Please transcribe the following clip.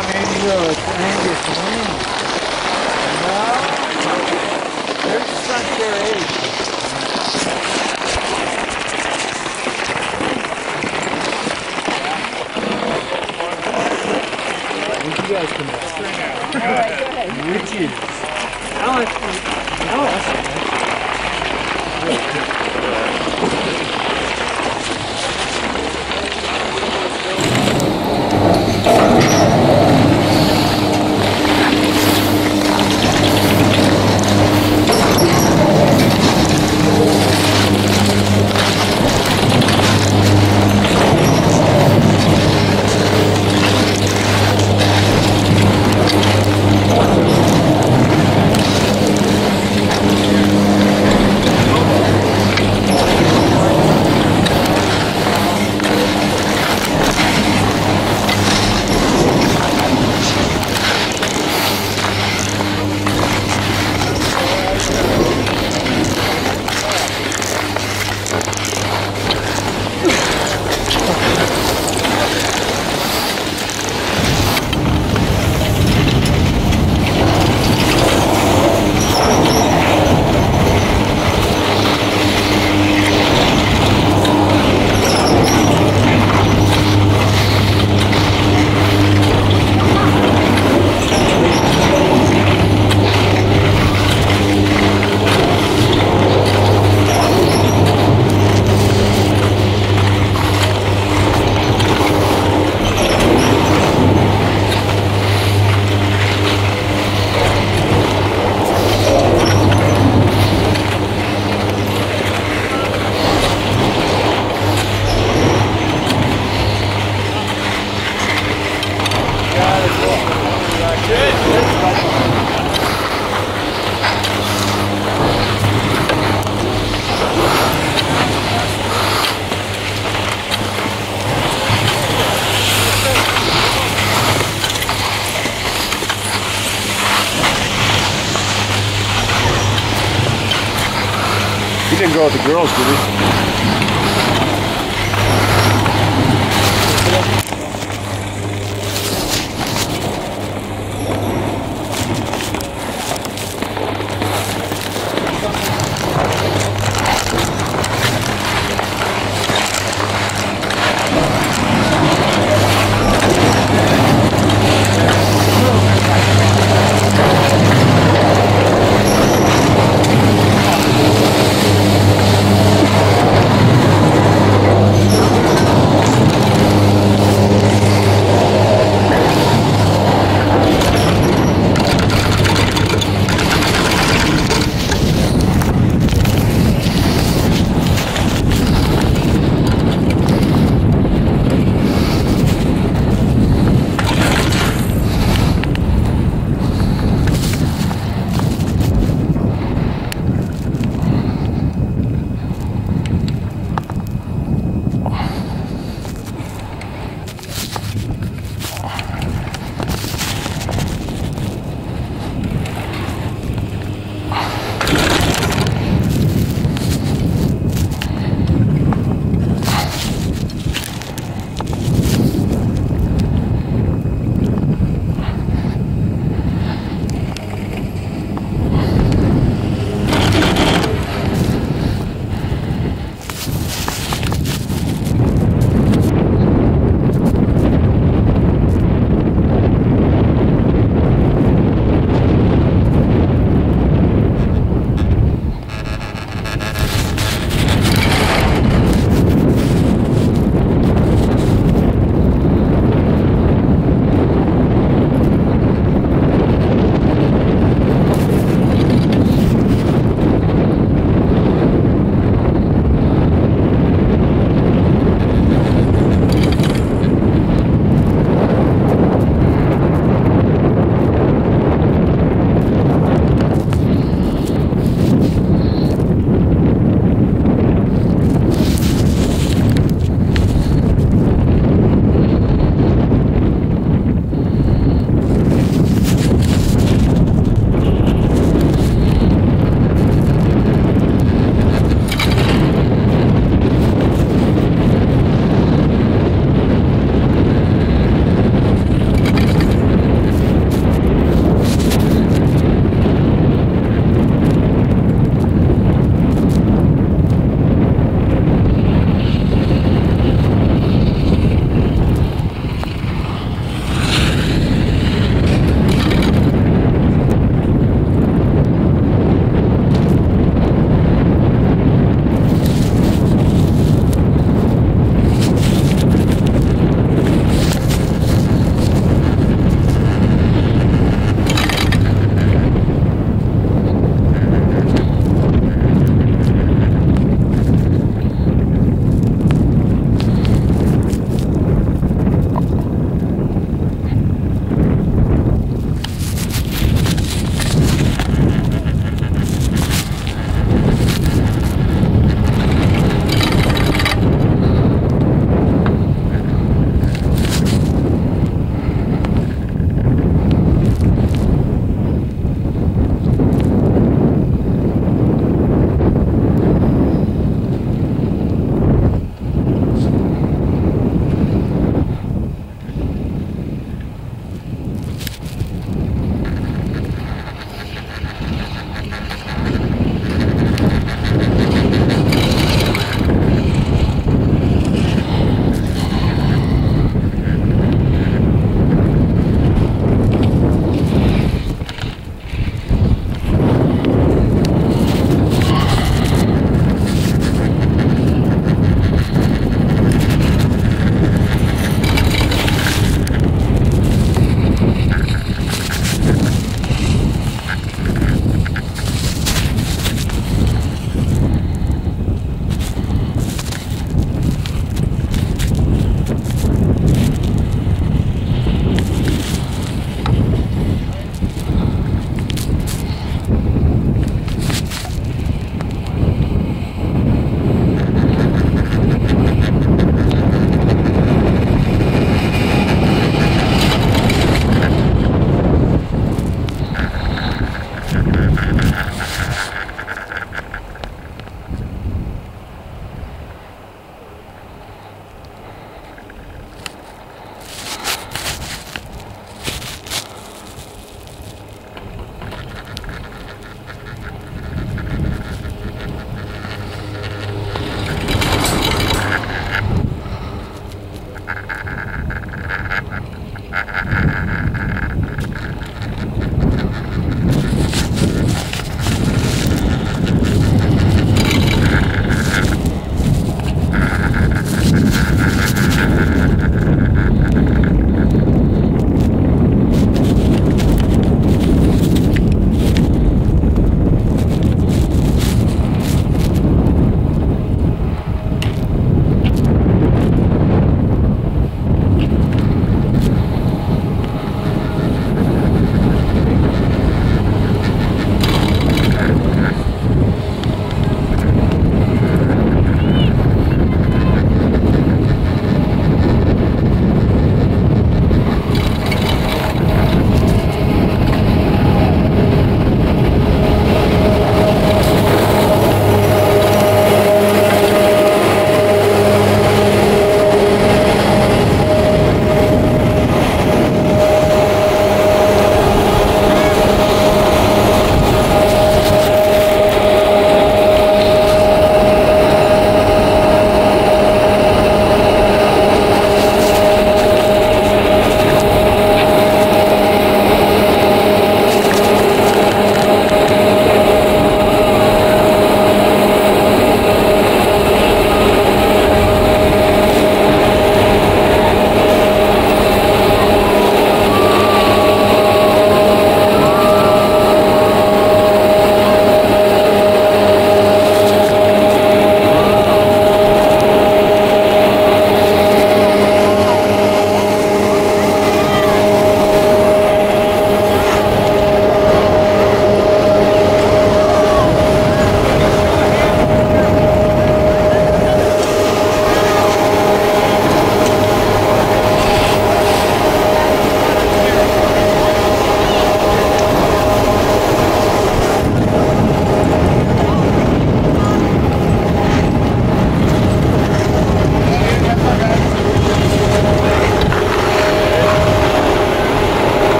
No, it's Angus Wayne. No. There's Frontier 8. What you guys come up? Which is? Alex. Alex. throw what the girls, do.